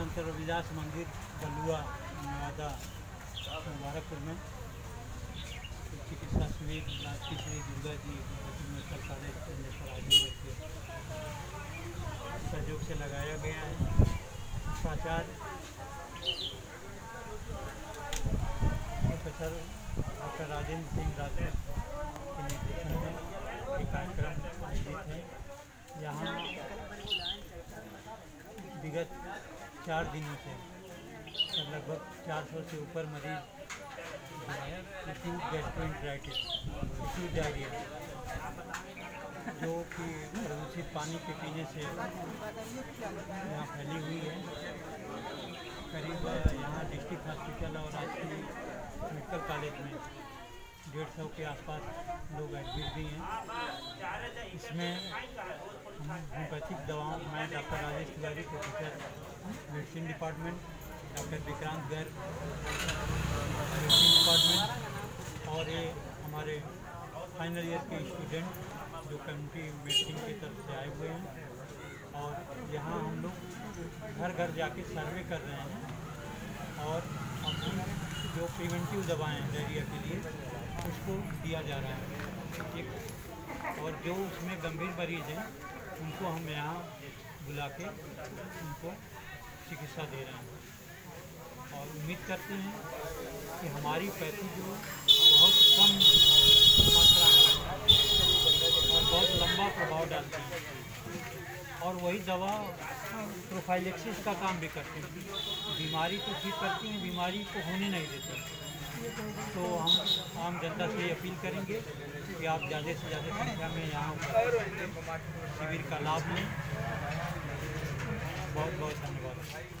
संत रविदास मंदिर बलुआ नवादा, मुबारकपुर में। चिकित्सा शिविर राष्ट्रीय श्री दुर्गा जी सहयोग से लगाया गया है। प्राचार्य प्रोफेसर डॉक्टर राजेंद्र सिंह राठौर के निर्देशन में ये कार्यक्रम आयोजित है। यहाँ विगत चार दिनों से लगभग 400 से ऊपर मरीज़ जो डायरिया जो कि प्रदूषित पानी के पीने से यहाँ फैली हुई है। करीब यहाँ डिस्ट्रिक्ट हॉस्पिटल और राजकीय मेडिकल कॉलेज में डेढ़ सौ के आसपास लोग एडमिट भी हैं। इसमें होम्योपैथिक दवाओं में doctor Rajesh Tiwari professor medicine department doctor Vikrant Garg medicine department और ये हमारे फाइनल ईयर के स्टूडेंट जो कम्युनिटी मेडिसिन की तरफ़ से आए हुए हैं। और यहाँ हम लोग घर घर जाके सर्वे कर रहे हैं और अपनी जो प्रिवेंटिव दवाएँ हैं डायरिया के लिए, उसको दिया जा रहा है। ठीक और जो उसमें गंभीर मरीज़ हैं उनको हम यहाँ बुला के उनको चिकित्सा दे रहे हैं। और उम्मीद करते हैं कि हमारी पैथी जो बहुत कम मात्रा में और बहुत लंबा प्रभाव डालती है। और वही दवा प्रोफाइलेक्सिस का काम भी करती है। बीमारी को ठीक करती हैं, बीमारी को होने नहीं देती। तो हम आम जनता से अपील करेंगे कि आप ज़्यादा से ज़्यादा संख्या में यहाँ शिविर का लाभ लें। बहुत बहुत धन्यवाद।